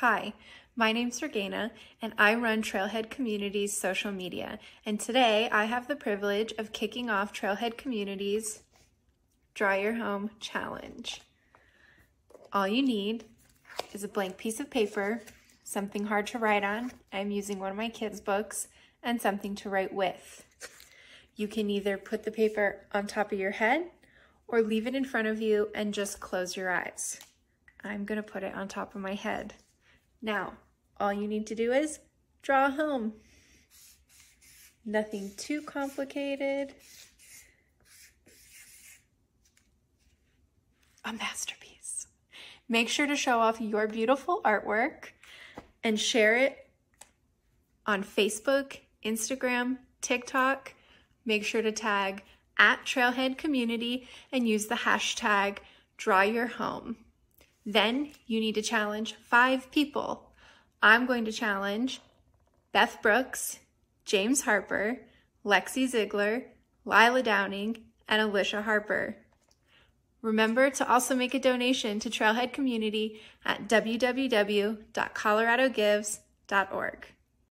Hi, my name's Regina, and I run Trailhead Community's social media. And today I have the privilege of kicking off Trailhead Community's Draw Your Home Challenge. All you need is a blank piece of paper, something hard to write on. I'm using one of my kids' books, and something to write with. You can either put the paper on top of your head or leave it in front of you and just close your eyes. I'm gonna put it on top of my head. Now, all you need to do is draw home. Nothing too complicated. A masterpiece. Make sure to show off your beautiful artwork and share it on Facebook, Instagram, TikTok. Make sure to tag at Trailhead Community and use the hashtag draw your home. Then you need to challenge five people I'm going to challenge Beth Brooks, James Harper, Lexi Ziegler, Lila Downing, and Alicia Harper. Remember to also make a donation to Trailhead Community at www.coloradogives.org.